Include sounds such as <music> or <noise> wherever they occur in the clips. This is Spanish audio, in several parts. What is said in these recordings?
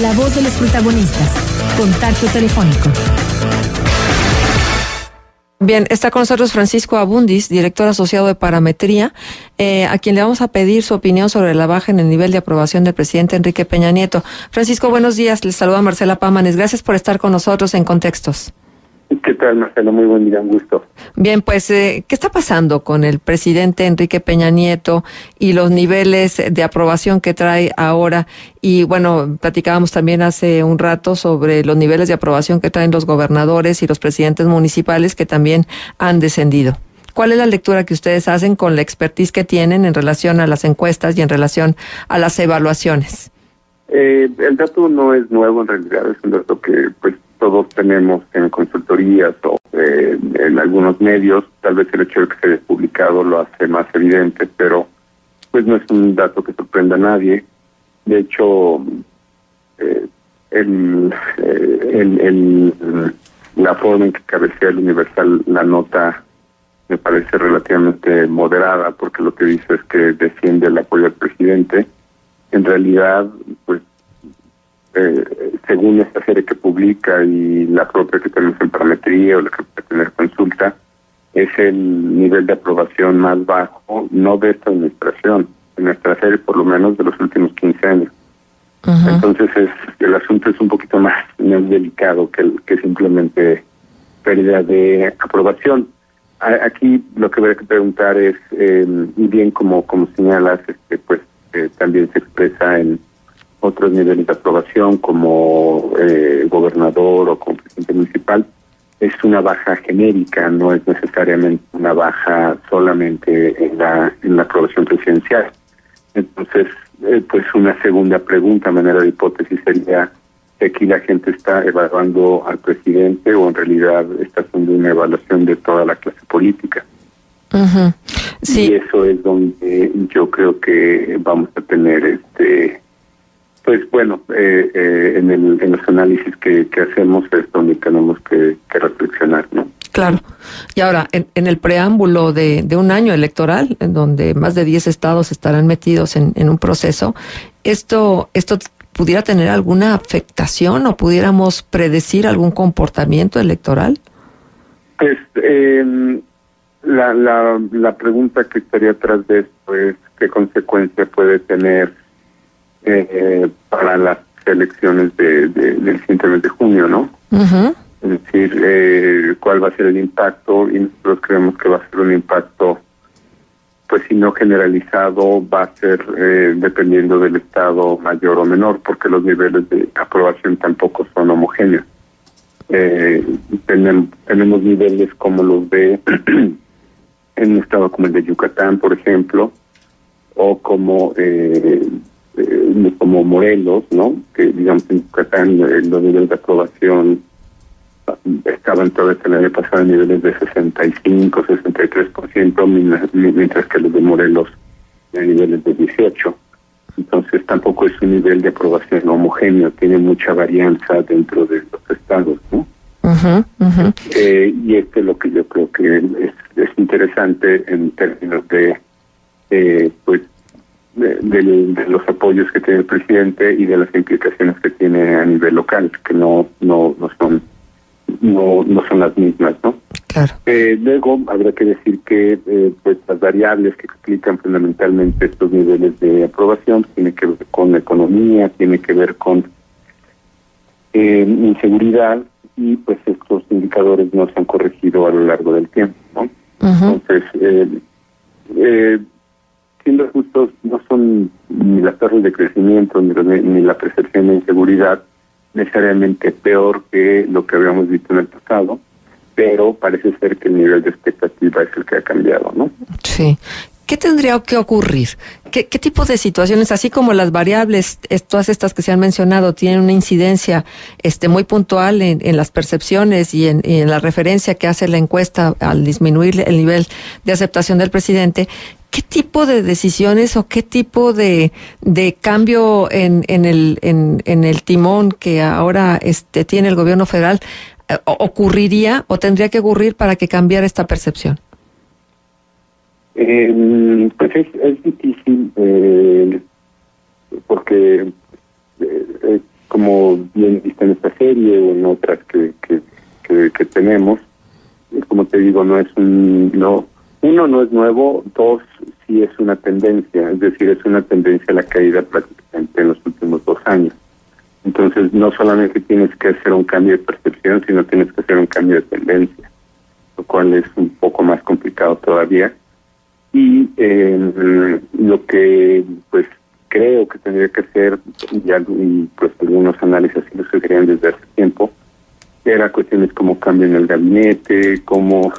La voz de los protagonistas. Contacto telefónico. Bien, está con nosotros Francisco Abundis, director asociado de Parametría, eh, a quien le vamos a pedir su opinión sobre la baja en el nivel de aprobación del presidente Enrique Peña Nieto. Francisco, buenos días. Les saluda Marcela Pámanes. Gracias por estar con nosotros en Contextos. ¿Qué tal, Marcelo? Muy buen día, un gusto. Bien, pues, eh, ¿qué está pasando con el presidente Enrique Peña Nieto y los niveles de aprobación que trae ahora? Y bueno, platicábamos también hace un rato sobre los niveles de aprobación que traen los gobernadores y los presidentes municipales que también han descendido. ¿Cuál es la lectura que ustedes hacen con la expertise que tienen en relación a las encuestas y en relación a las evaluaciones? Eh, el dato no es nuevo en realidad, es un dato que pues todos tenemos en consultorías o eh, en algunos medios. Tal vez el hecho de que se haya publicado lo hace más evidente, pero pues no es un dato que sorprenda a nadie. De hecho, eh, eh, la forma en que cabecea el Universal la nota me parece relativamente moderada porque lo que dice es que defiende el apoyo al presidente. En realidad, pues eh, según esta serie que publica y la propia que tenemos en parametría o la que puede tener consulta, es el nivel de aprobación más bajo, no de esta administración, en nuestra serie por lo menos de los últimos 15 años. Entonces es el asunto es un poquito más, delicado que, que simplemente pérdida de aprobación. aquí lo que voy a preguntar es, eh, y bien como como señalas, este, pues eh, también se expresa en otros niveles de aprobación como eh, gobernador o como presidente municipal, es una baja genérica, no es necesariamente una baja solamente en la, en la aprobación presidencial. Entonces, eh, pues una segunda pregunta, manera de hipótesis sería que aquí la gente está evaluando al presidente o en realidad está haciendo una evaluación de toda la clase política. sí. Y eso es donde yo creo que vamos a tener este eh, eh, en, el, en los análisis que, que hacemos es donde tenemos que, reflexionar, ¿no? Claro. Y ahora, en, en el preámbulo de, de, un año electoral, en donde más de 10 estados estarán metidos en, en un proceso, ¿esto, ¿esto pudiera tener alguna afectación o pudiéramos predecir algún comportamiento electoral? Pues eh, la, la, la pregunta que estaría atrás de esto es qué consecuencia puede tener eh, para las elecciones de, del siguiente mes de junio, ¿no? Es decir, eh, cuál va a ser el impacto y nosotros creemos que va a ser un impacto, pues si no generalizado, va a ser eh, dependiendo del estado mayor o menor, porque los niveles de aprobación tampoco son homogéneos. Eh, tenemos, tenemos niveles como los de <clears throat> en un estado como el de Yucatán, por ejemplo, o como eh, eh, como Morelos, ¿no? Que digamos en Yucatán los niveles de aprobación estaban todavía el año pasado en niveles de 65, 63%, mientras que los de Morelos en niveles de 18. Entonces tampoco es un nivel de aprobación homogéneo, tiene mucha varianza dentro de los estados, ¿no? Eh, y este es lo que yo creo que es, es interesante en términos de eh, pues de, los apoyos que tiene el presidente y de las implicaciones que tiene a nivel local, que no no no son no no son las mismas, ¿no? Claro. Eh, luego habrá que decir que eh, pues las variables que explican fundamentalmente estos niveles de aprobación tiene que ver con la economía, tiene que ver con eh, inseguridad y pues estos indicadores no se han corregido a lo largo del tiempo, ¿no? Entonces eh, eh, siendo justos, no son ni las de crecimiento ni, ni la percepción de inseguridad necesariamente peor que lo que habíamos visto en el pasado, pero parece ser que el nivel de expectativa es el que ha cambiado, ¿no? Sí. ¿Qué tendría que ocurrir? ¿Qué, qué tipo de situaciones, así como las variables, todas estas que se han mencionado, tienen una incidencia este, muy puntual en, en las percepciones y en, y en, la referencia que hace la encuesta al disminuir el nivel de aceptación del presidente? ¿Qué tipo de decisiones o qué tipo de, de cambio en, en, el, en, en el timón que ahora este, tiene el gobierno federal eh, ocurriría o tendría que ocurrir para que cambiara esta percepción? Eh, pues es, difícil eh, porque como bien viste en esta serie o en otras que, que, que, tenemos, como te digo, no es un, no, uno no es nuevo, dos sí es una tendencia, es decir, es una tendencia a la caída prácticamente en los últimos dos años. Entonces, no solamente tienes que hacer un cambio de percepción, sino tienes que hacer un cambio de tendencia, lo cual es un poco más complicado todavía. Y eh, lo que, pues, creo que tendría que hacer, y, pues algunos análisis así lo sugerían desde hace tiempo, era cuestiones como cambio en el gabinete, como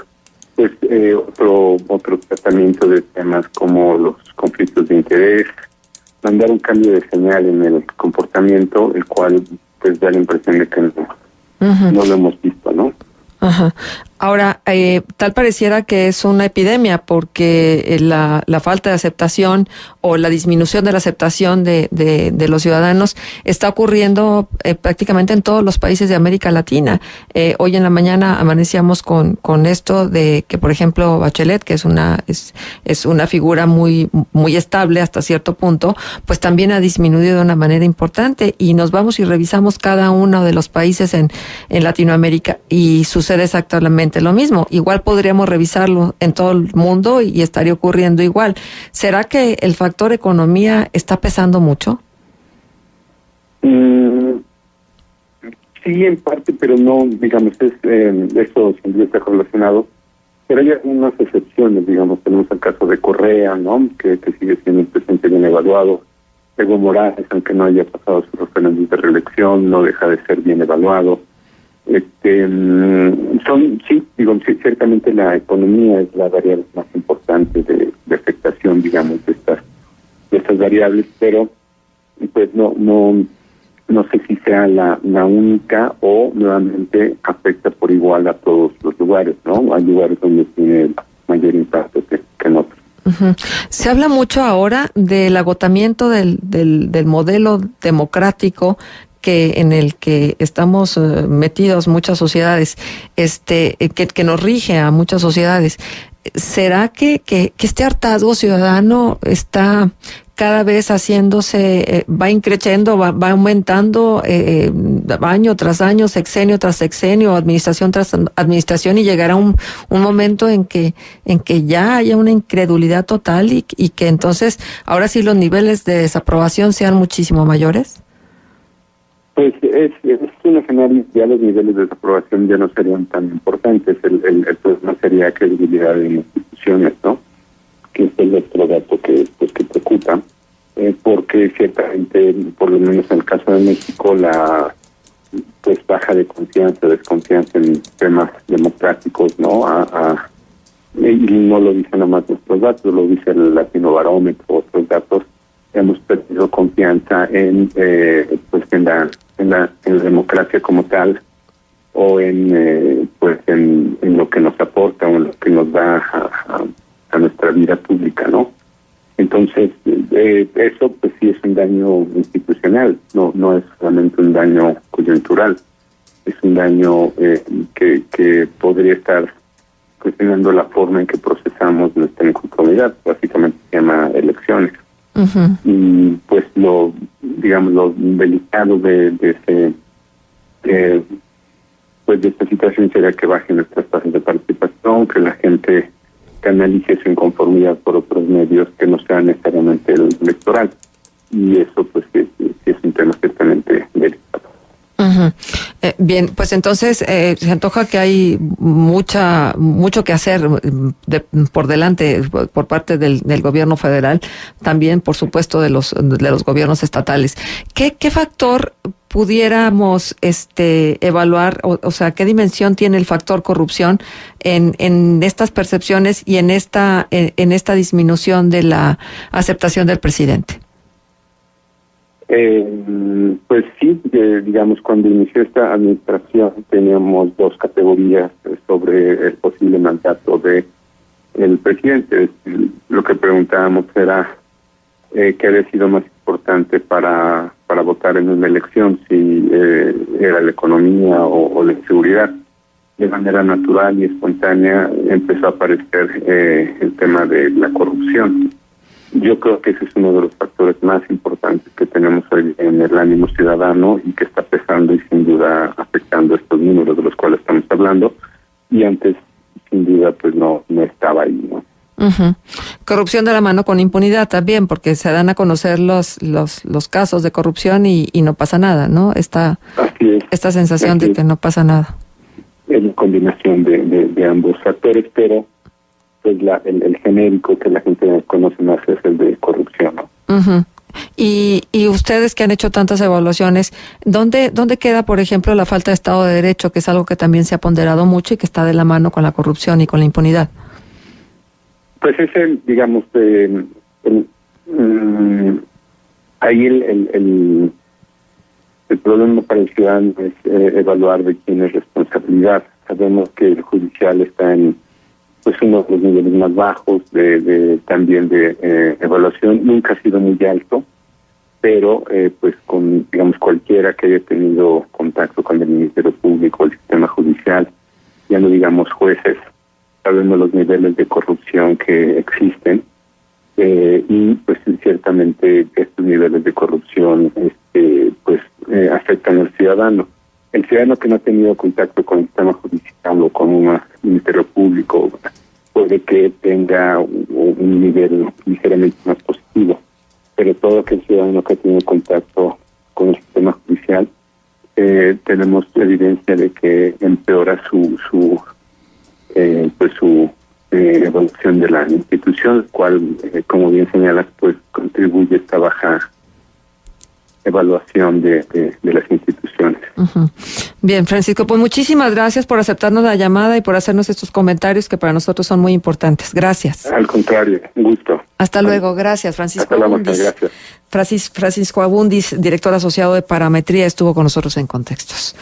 pues eh, otro otro tratamiento de temas como los conflictos de interés, mandar un cambio de señal en el comportamiento, el cual pues da la impresión de que no, no lo hemos visto, ¿no? Ajá. Ahora, eh, tal pareciera que es una epidemia porque eh, la, falta de aceptación o la disminución de la aceptación de, de, los ciudadanos está ocurriendo eh, prácticamente en todos los países de América Latina. hoy en la mañana amanecíamos con, con esto de que, por ejemplo, Bachelet, que es una, es, es una figura muy, muy estable hasta cierto punto, pues también ha disminuido de una manera importante y nos vamos y revisamos cada uno de los países en, en Latinoamérica y sucede exactamente lo mismo. Igual podríamos revisarlo en todo el mundo y estaría ocurriendo igual. ¿Será que el factor economía está pesando mucho? Mm, sí, en parte, pero no, digamos, es, eh, siempre está relacionado. Pero hay algunas excepciones, digamos, tenemos el caso de Correa, ¿no? Que, sigue siendo un presidente bien evaluado. Evo Morales, aunque no haya pasado su referéndum de reelección, no deja de ser bien evaluado. Este, mm, son, sí, digo, ciertamente la economía es la variable más importante de, afectación, digamos, de estas, de estas variables, pero pues no, no, no sé si sea la, la única o nuevamente afecta por igual a todos los lugares, ¿no? Hay lugares donde tiene mayor impacto que, en otros. Se habla mucho ahora del agotamiento del, del, del modelo democrático que en el que estamos eh, metidos muchas sociedades, este, eh, que, que nos rige a muchas sociedades. ¿Será que, que, que este hartazgo ciudadano está cada vez haciéndose, eh, va increciendo, va, va aumentando eh, año tras año, sexenio tras sexenio, administración tras administración y llegará un, un momento en que, en que ya haya una incredulidad total y, y que entonces ahora sí los niveles de desaprobación sean muchísimo mayores? Pues es, es un escenario, ya los niveles de desaprobación ya no serían tan importantes, el, el, problema sería credibilidad en instituciones, ¿no? Que es el otro dato que, pues, que preocupa, eh, porque ciertamente, por lo menos en el caso de México, la pues baja de confianza, desconfianza en temas democráticos, ¿no? A, y no lo dicen nada más nuestros datos, lo dice el Latino Barómetro, otros datos, hemos perdido confianza en eh, en la en la, en la democracia como tal o en eh, pues en, en, lo que nos aporta o en lo que nos da a, a, nuestra vida pública no entonces eh, eso pues sí es un daño institucional no no es solamente un daño coyuntural es un daño eh, que que podría estar cuestionando la forma en que procesamos nuestra inconformidad básicamente se llama elecciones. Y digamos lo delicado de, de ese eh, pues de esta situación sería que bajen nuestras tasas de participación que la gente canalice su inconformidad por otros medios que no sean necesariamente el electoral. Y eso pues sí, es un tema ciertamente delicado eh, bien, pues entonces eh, se antoja que hay mucha mucho que hacer mm, por delante por, parte del, gobierno federal, también por supuesto de los de los gobiernos estatales. ¿Qué, qué factor pudiéramos este evaluar o, sea qué dimensión tiene el factor corrupción en, en estas percepciones y en esta en esta disminución de la aceptación del presidente? Eh, pues sí, digamos, cuando inició esta administración teníamos dos categorías sobre el posible mandato de el presidente. Lo que preguntábamos era eh, qué había sido más importante para, para votar en una elección, si eh, era la economía o, la seguridad. De manera natural y espontánea empezó a aparecer eh, el tema de la corrupción. Yo creo que ese es uno de los factores más importantes que tenemos en el ánimo ciudadano y que está pesando y sin duda afectando estos números de los cuales estamos hablando y antes sin duda pues no no estaba ahí ¿no? Corrupción de la mano con impunidad también, porque se dan a conocer los los, los casos de corrupción y, y no pasa nada, ¿no? Esta, esta sensación de que no pasa nada. Es la combinación de, de, ambos factores, pero pues la, el, genérico que la gente conoce más es el de corrupción, ¿no? Y, y ustedes que han hecho tantas evaluaciones, ¿dónde, ¿dónde queda, por ejemplo, la falta de Estado de Derecho, que es algo que también se ha ponderado mucho y que está de la mano con la corrupción y con la impunidad? Pues es el, digamos, eh, mm, ahí el, el, el, problema para el ciudadano es eh, evaluar de quién es responsabilidad. Sabemos que el judicial está en pues uno de los niveles más bajos de, de también de eh, evaluación. Nunca ha sido muy alto pero eh, pues con digamos cualquiera que haya tenido contacto con el ministerio público el sistema judicial ya no digamos jueces sabemos los niveles de corrupción que existen eh, y pues ciertamente estos niveles de corrupción este pues afectan al ciudadano el ciudadano que no ha tenido contacto con el sistema judicial o con un ministerio público puede que tenga un, nivel ligeramente más positivo, pero todo aquel ciudadano que ha tenido contacto con el sistema judicial, eh, tenemos evidencia de que empeora su su eh, pues su eh, evolución de la institución, cual, como bien señalas, pues contribuye a esta baja evaluación de, de, las instituciones. Bien, Francisco, pues muchísimas gracias por aceptarnos la llamada y por hacernos estos comentarios que para nosotros son muy importantes. Gracias. Al contrario, un gusto. Hasta luego, gracias, Francisco Abundis. Gracias. Francisco Abundis, director asociado de Parametría, estuvo con nosotros en Contextos.